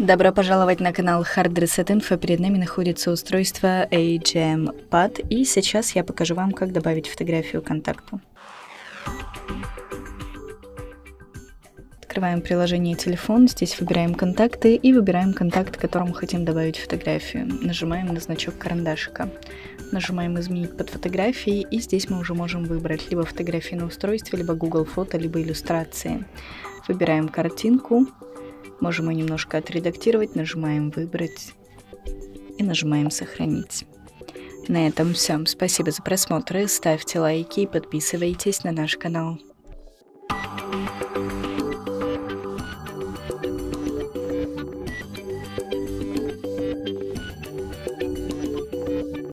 Добро пожаловать на канал Hard Reset Info. Перед нами находится устройство AGM Pad. И сейчас я покажу вам, как добавить фотографию к контакту. Открываем приложение телефон, здесь выбираем контакты и выбираем контакт, которому хотим добавить фотографию. Нажимаем на значок карандашика. Нажимаем «Изменить под фотографией» и здесь мы уже можем выбрать либо фотографии на устройстве, либо Google фото, либо иллюстрации. Выбираем картинку, Можем ее немножко отредактировать, нажимаем «Выбрать» и нажимаем «Сохранить». На этом все. Спасибо за просмотр. Ставьте лайки и подписывайтесь на наш канал.